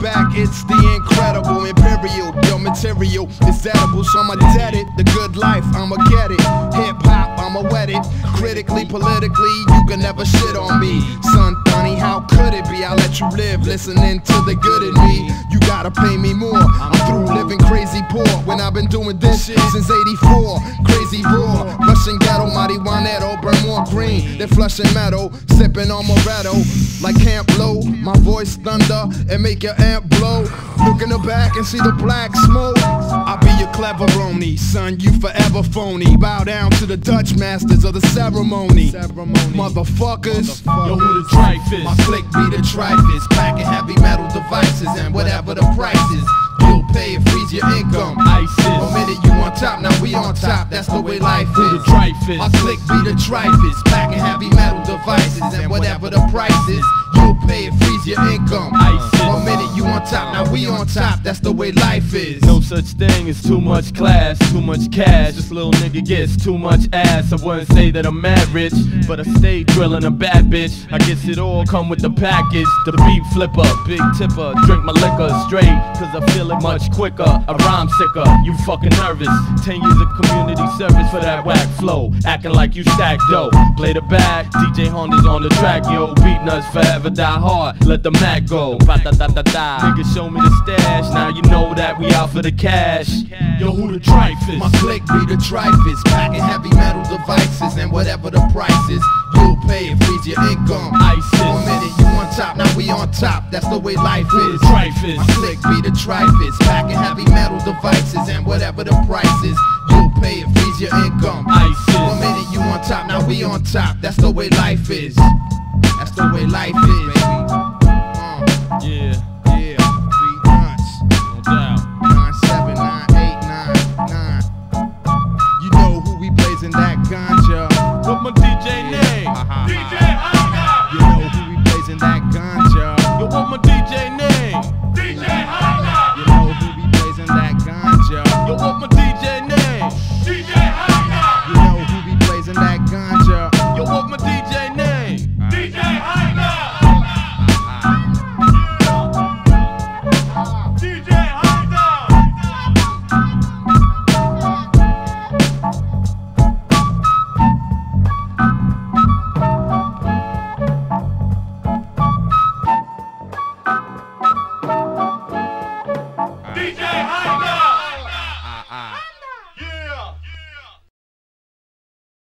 back, it's the incredible imperial. Your material is edible, so I'ma dead it. The good life, I'ma get it. Hip hop, I'ma wet it. Critically, politically, you can never shit on me. Son, funny, how could it be? I let you live, listening to the good in me. You gotta pay me more. I'm through living crazy poor when I've been doing this shit since 84. Crazy raw, Russian ghetto, marijuana green than Flushing Meadow. Sipping on Moretto like Camp Lo. My voice thunder and make your amp blow. Look in the back and see the black smoke. I'll be your clever Roni, son, you forever phony. Bow down to the Dutch masters of the ceremony. Motherfuckers, Yo, who the trife is? my click be the trifest, packing heavy metal devices and whatever the price is. On top. That's the way life is. My click be the trifest, packing heavy metal devices and whatever the price is. You'll pay and freeze your income. On top, now we on top. That's the way life is. No such thing as too much class, too much cash. This little nigga gets too much ass. I wouldn't say that I'm mad rich, but I stay drilling a bad bitch. I guess it all come with the package. The beat flipper, big tipper, drink my liquor straight, cause I feel it much quicker. I rhyme sicker, you fucking nervous. Ten years of community service for that whack flow. Acting like you stack dough. Play the back, DJ Honda's on the track, yo. Beatnuts forever die hard. Let the Mac go. Ba da da da da. Nigga, show me the stash. Now you know that we out for the cash. Yo, who the trife is? My click be the trifest, packing heavy metal devices and whatever the price is. You'll pay and freeze your income. ISIS. One minute you on top, now we on top. That's the way life is. trife is? My click be the trifest, packing heavy metal devices and whatever the price is. You'll pay and freeze your income. ISIS. One minute you on top, now we on top. That's the way life is. That's the way life is. I'm a DJ. Tiger!